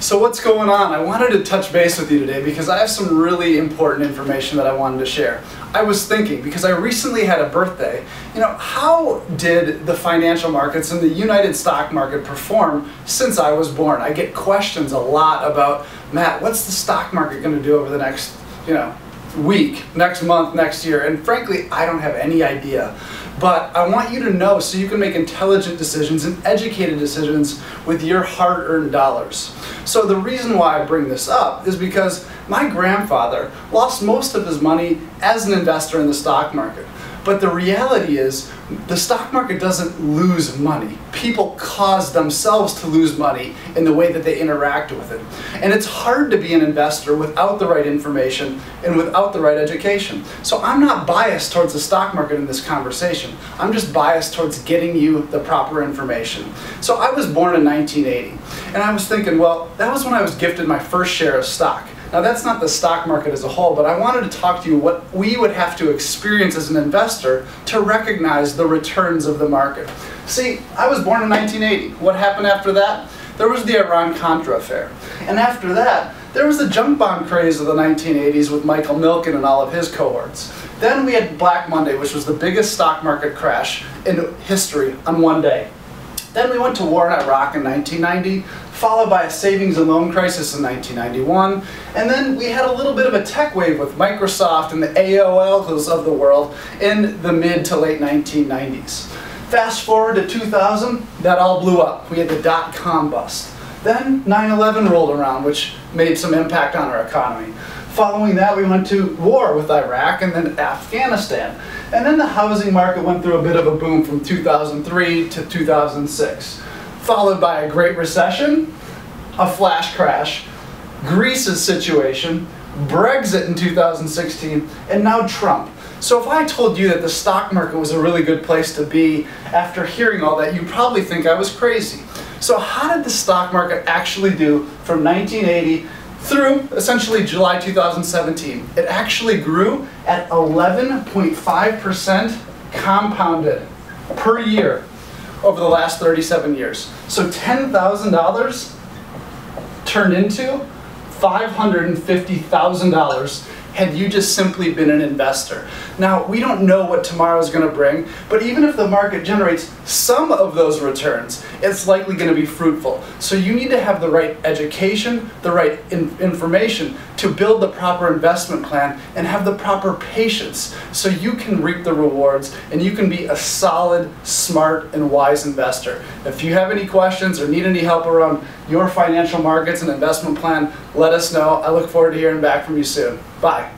So what's going on? I wanted to touch base with you today because I have some really important information that I wanted to share. I was thinking, because I recently had a birthday, you know, how did the financial markets and the United stock market perform since I was born? I get questions a lot about, Matt, what's the stock market going to do over the next, you know, week, next month, next year? And frankly, I don't have any idea. But I want you to know so you can make intelligent decisions and educated decisions with your hard earned dollars. So, the reason why I bring this up is because my grandfather lost most of his money as an investor in the stock market. But the reality is, the stock market doesn't lose money. People cause themselves to lose money in the way that they interact with it. And it's hard to be an investor without the right information and without the right education. So I'm not biased towards the stock market in this conversation. I'm just biased towards getting you the proper information. So I was born in 1980, and I was thinking, well, that was when I was gifted my first share of stock. Now that's not the stock market as a whole, but I wanted to talk to you what we would have to experience as an investor to recognize the returns of the market. See, I was born in 1980. What happened after that? There was the Iran-Contra affair. And after that, there was the junk bond craze of the 1980s with Michael Milken and all of his cohorts. Then we had Black Monday, which was the biggest stock market crash in history on one day. Then we went to war in Iraq in 1990, followed by a savings and loan crisis in 1991. And then we had a little bit of a tech wave with Microsoft and the AOLs of the world in the mid to late 1990s. Fast forward to 2000, that all blew up. We had the dot-com bust. Then 9-11 rolled around, which made some impact on our economy. Following that, we went to war with Iraq and then Afghanistan. And then the housing market went through a bit of a boom from 2003 to 2006, followed by a Great Recession, a flash crash, Greece's situation, Brexit in 2016, and now Trump. So if I told you that the stock market was a really good place to be after hearing all that, you probably think I was crazy. So how did the stock market actually do from 1980 through essentially July 2017? It actually grew at 11.5% compounded per year over the last 37 years. So $10,000 turned into $550,000 had you just simply been an investor. Now, we don't know what tomorrow is going to bring, but even if the market generates some of those returns, it's likely going to be fruitful. So you need to have the right education, the right in information to build the proper investment plan and have the proper patience so you can reap the rewards and you can be a solid, smart, and wise investor. If you have any questions or need any help around your financial markets and investment plan, let us know. I look forward to hearing back from you soon. Bye.